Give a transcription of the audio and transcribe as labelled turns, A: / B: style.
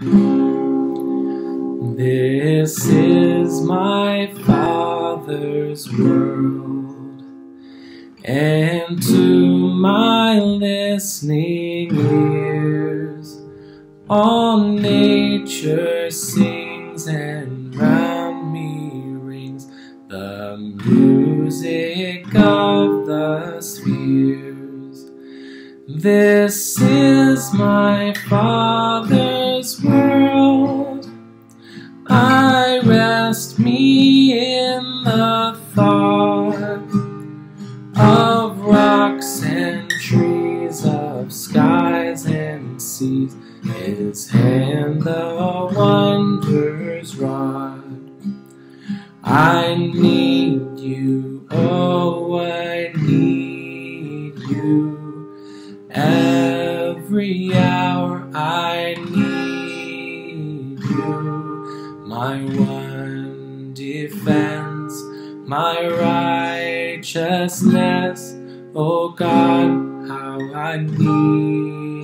A: This is my Father's world, and to my listening ears, all nature sings, and round me rings the music of the spheres. This is my Father's world. I rest me in the thought of rocks and trees, of skies and seas. His hand the wonders wrought. I need you, oh, I need you. Every hour I need you my one defense, my righteousness. Oh God, how I need.